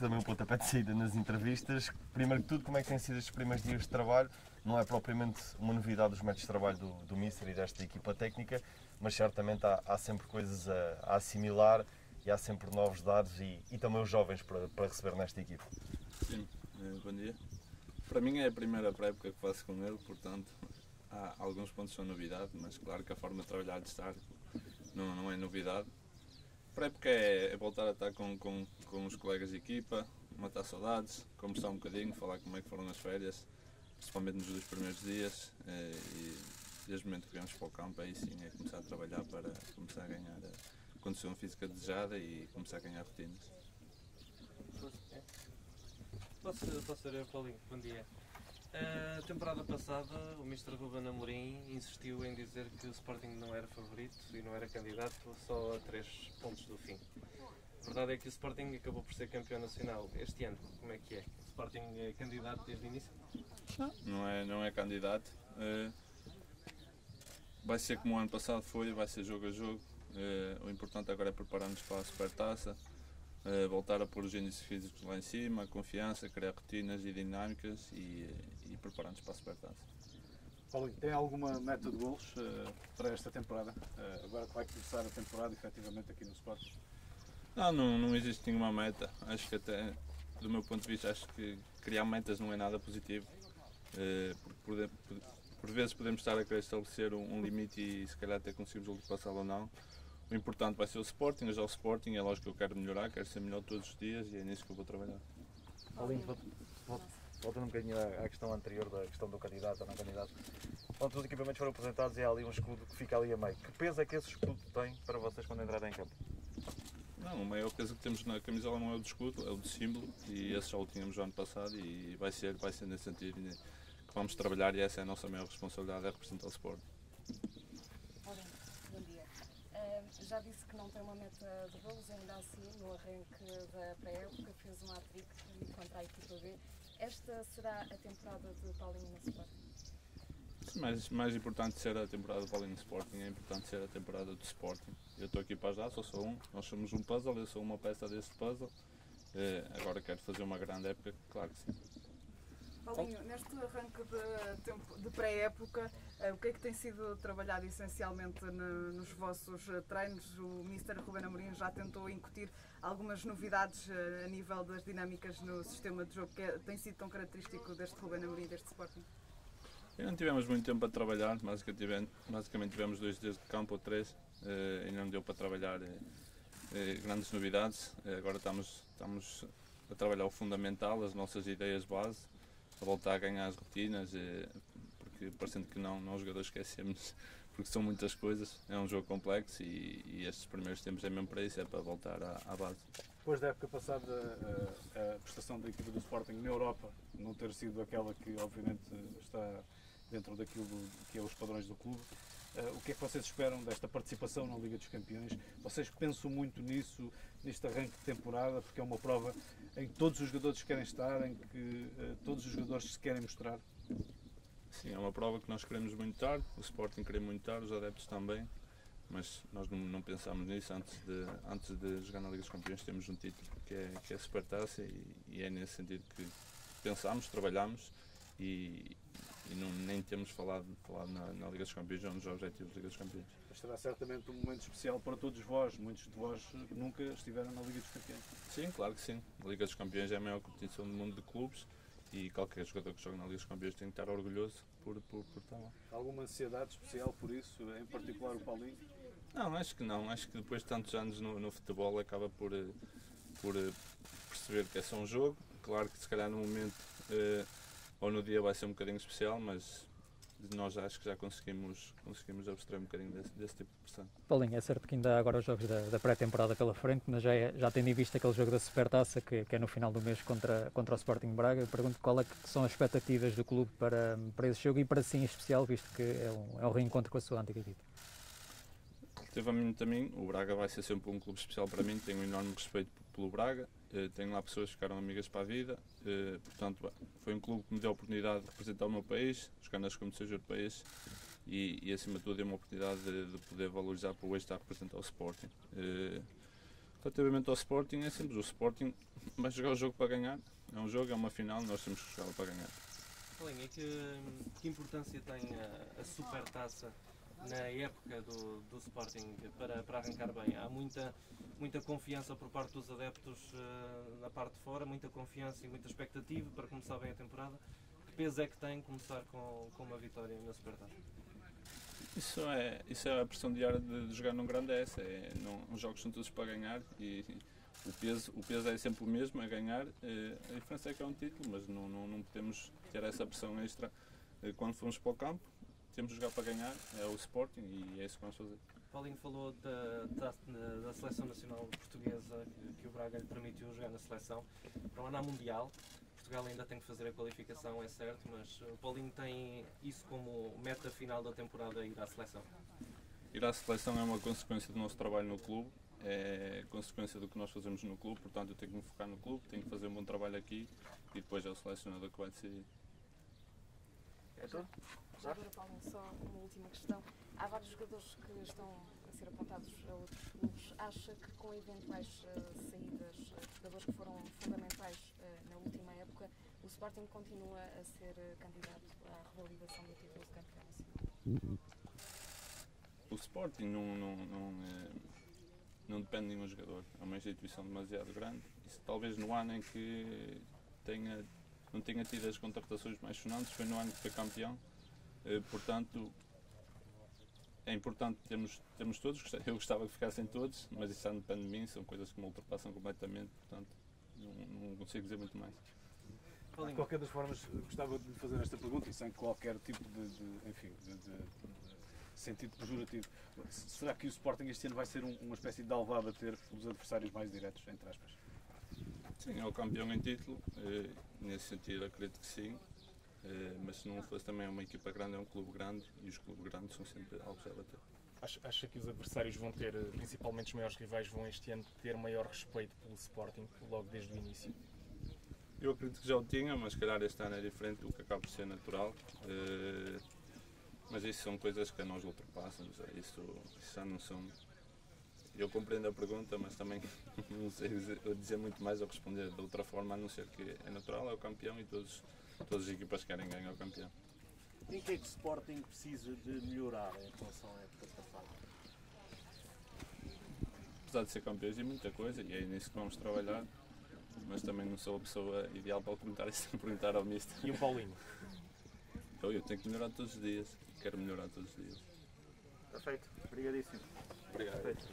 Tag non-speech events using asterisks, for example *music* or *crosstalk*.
também um pontapé de saída nas entrevistas. Primeiro que tudo, como é que têm sido estes primeiros dias de trabalho? Não é propriamente uma novidade os métodos de trabalho do, do Mister e desta equipa técnica, mas certamente há, há sempre coisas a, a, assimilar e há sempre novos dados e, e também os jovens para, para receber nesta equipa. Sim, eh, bom dia. Para mim é a primeira pré-época que faço com ele, portanto há alguns pontos são novidade, mas claro que a forma de trabalhar de estar não, não é novidade. Para época é, é, voltar a estar com, com, com os colegas de equipa, matar saudades, conversar um bocadinho, falar como é que foram as férias, principalmente nos dois primeiros dias. Eh, e desde o momento que viemos para o campo, aí sim é começar a trabalhar para começar a ganhar a condição física desejada e começar a ganhar rotinas. Posso, posso eu, Paulinho? Bom dia. A temporada passada, o Mr. Ruben Amorim insistiu em dizer que o Sporting não era favorito e não era candidato só a três pontos do fim. A verdade é que o Sporting acabou por ser campeão nacional este ano. Como é que é? O Sporting é candidato desde o início? Não, é, não é candidato. Uh, vai ser como o ano passado foi, vai ser jogo a jogo. Uh, o importante agora é preparar-nos para a Supertaça uh, voltar a pôr os índices físicos lá em cima, confiança, criar rotinas e dinâmicas e, e preparar-nos para a Supertaça. Paulinho, tem alguma meta de gols uh, para esta temporada? Uh, agora que vai começar a temporada efetivamente aqui no Sport? Não, não, não existe nenhuma meta. Acho que até, do meu ponto de vista, acho que criar metas não é nada positivo. Uh, por, por, por, vezes podemos estar a querer estabelecer um, um limite e se calhar até conseguimos ultrapassá-lo ou não. O importante vai ser o Sporting, eu o Sporting, é lógico que eu quero melhorar, quero ser melhor todos os dias e é nisso que eu vou trabalhar. Paulinho, voltando um bocadinho à questão anterior da questão do candidato ou não candidato, quando os equipamentos foram apresentados e há ali um escudo que fica ali a meio, que peso é que esse escudo tem para vocês quando entrarem em campo? Não, o maior peso que temos na camisola não é o do escudo, é o do símbolo e esse já o tínhamos no ano passado e vai ser, vai ser nesse sentido que vamos trabalhar e essa é a nossa maior responsabilidade, é representar o Sporting já disse que não tem uma meta de gols, ainda assim, no arranque da pré-época, fez um hat-trick contra a equipa B. Esta será a temporada de Paulinho no Sporting? Mais, importante ser a temporada de Paulinho Sporting, é importante ser a temporada do Sporting. Eu estou aqui para ajudar, só sou um. Nós somos um puzzle, eu sou uma peça desse puzzle. Eh, agora quero fazer uma grande época, claro que sim. Paulinho, neste arranque de, tempo, de pré-época, uh, o que é que tem sido trabalhado essencialmente no, nos vossos uh, treinos? O Mr. Ruben Amorim já tentou incutir algumas novidades uh, a nível das dinâmicas no sistema de jogo que é, tem sido tão característico deste Ruben Amorim, deste Sporting? não tivemos muito tempo para trabalhar, basicamente, basicamente tivemos dois dias de campo ou três e não deu para trabalhar grandes novidades. agora estamos, estamos a trabalhar o fundamental, as nossas ideias base a voltar a ganhar as rotinas, e, porque parecendo que não, os jogadores esquecemos, *laughs* porque são muitas coisas, é um jogo complexo e, e estes primeiros tempos é mesmo para isso, é para voltar à, à base. Depois da época passada, a, a prestação da equipa do Sporting na Europa não ter sido aquela que obviamente está dentro daquilo que é os padrões do clube, Uh, o que é que vocês esperam desta participação na Liga dos Campeões? Vocês pensam muito nisso, neste arranque de temporada, porque é uma prova em que todos os jogadores querem estar, em que uh, todos os jogadores se querem mostrar? Sim, é uma prova que nós queremos muito estar, o Sporting quer muito estar, os adeptos também, mas nós não, não pensámos nisso antes de, antes de jogar na Liga dos Campeões. Temos um título que é, que é a Supertaça e, e é nesse sentido que pensámos, trabalhamos e, e não, nem temos falado, falado na, na, Liga dos Campeões ou nos objetivos da Liga dos Campeões. Mas será certamente um momento especial para todos vós, muitos de vós nunca estiveram na Liga dos Campeões. Sim, claro que sim. A Liga dos Campeões é a maior competição do mundo de clubes e qualquer jogador que joga na Liga dos Campeões tem que estar orgulhoso por, por, por estar lá. Alguma ansiedade especial por isso, em particular o Paulinho? Não, acho que não. Acho que depois de tantos anos no, no futebol acaba por, eh, por eh, perceber que é só um jogo. Claro que se calhar no momento eh, ou no dia vai ser um bocadinho especial, mas nós acho que já conseguimos, conseguimos abstrair um bocadinho desse, desse tipo de pressão. Paulinho, é certo que ainda há agora os jogos da, da pré-temporada pela frente, mas já, é, já tendo em vista aquele jogo da Supertaça que, que é no final do mês contra, contra o Sporting Braga, pergunto qual é que são as expectativas do clube para, para esse jogo e para si em especial, visto que é um, é um reencontro com a sua antiga equipe. Relativamente a mim, o Braga vai ser sempre um clube especial para mim, tenho um enorme respeito pelo Braga, eh, tenho lá pessoas que ficaram amigas para a vida, eh, portanto foi um clube que me deu a oportunidade de representar o meu país, jogar nas competições europeias e, e acima de tudo deu-me a oportunidade de, de, poder valorizar por hoje estar a representar o Sporting. Eh, Relativamente ao Sporting, é simples. O Sporting vai jogar o jogo para ganhar. É um jogo, é uma final, nós temos que jogar para ganhar. Paulinho, e que, que importância tem a, a supertaça na época do, do Sporting para, para arrancar bem? Há muita, muita confiança por parte dos adeptos eh, na parte de fora, muita confiança e muita expectativa para começar bem a temporada. Que peso é que tem começar com, com uma vitória na supertaça? Isso é, isso é a pressão diária de, de jogar num grande é essa. É, não, os jogos são todos para ganhar e o peso, o peso é sempre o mesmo, é ganhar. eh, a diferença é que é um título, mas não, não, não podemos ter essa pressão extra eh, quando formos para o campo. Temos de jogar para ganhar, é o Sporting e é isso que vamos fazer. Paulinho falou da, da, da seleção nacional portuguesa que, que o Braga lhe permitiu jogar na seleção. Para o ano Mundial, Portugal ainda tem que fazer a qualificação, é certo, mas o Paulinho tem isso como meta final da temporada ir à seleção. Ir à seleção é uma consequência do nosso trabalho no clube, é consequência do que nós fazemos no clube, portanto eu tenho que me focar no clube, tenho que fazer um bom trabalho aqui e depois é o selecionador que vai decidir. É tudo? Já agora, Paulo, só uma última questão. Há vários jogadores que estão a ser apontados a outros clubes. Acha que com eventuais eh, saídas, eh, jogadores que foram fundamentais eh, na última época, o Sporting continua a ser candidato à revalidação do título de campeão nacional? O Sporting não, não, não, eh, não depende de nenhum jogador, é uma instituição demasiado grande. Isso talvez no ano em que tenha, não tenha tido as contratações mais sonantes, foi no ano que foi campeão. Eh, portanto, é importante termos, termos todos, *laughs* eu gostava que ficassem todos, mas isso não depende de mim, são coisas que me ultrapassam completamente, portanto não, não consigo dizer muito mais. De Paulinho, qualquer das formas, gostava de fazer esta pergunta e sem qualquer tipo de, de- enfim, de, de- de sentido pejorativo. Será que o Sporting este ano vai ser um- uma espécie de alvo a bater os adversários mais diretos, entre aspas? Sim, é o campeão em título, eh, nesse sentido acredito que sim. Eh, mas se não fosse também uma equipa grande, é um clube grande e os clubes grandes são sempre alvos a bater. Acha, acha que os adversários vão ter, eh, principalmente os maiores rivais, vão este ano ter maior respeito pelo Sporting, logo desde o início? Eu acredito que já o tinha, mas calhar este ano é diferente, o que acaba por ser natural. Eh, mas isso são coisas que a nós ultrapassam, isso, isso já não são. Eu compreendo a pergunta, mas também *laughs* não sei dizer muito mais ou responder de outra forma, a não ser que é natural, é o campeão e todos, todas as equipas querem ganhar o campeão. Em que é que o Sporting precisa de melhorar em relação à época passada? apesar de ser campeões e muita coisa, e é nisso que vamos trabalhar, mas também não sou a pessoa ideal para perguntar isso, *laughs* perguntar ao Mister. E o Paulinho? *laughs* Eu, eu tenho que melhorar todos os dias, quero melhorar todos os dias. Perfeito. Obrigadíssimo. Obrigado. Perfeito.